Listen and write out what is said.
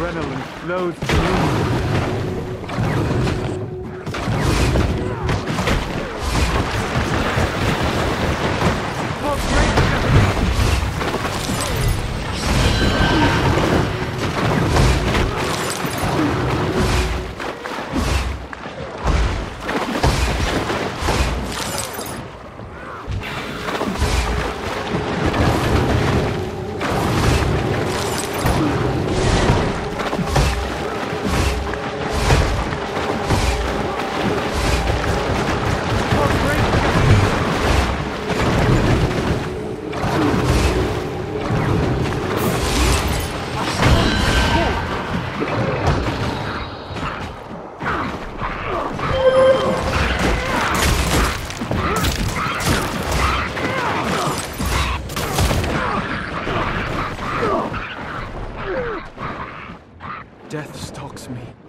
adrenaline flows through. death stalks me.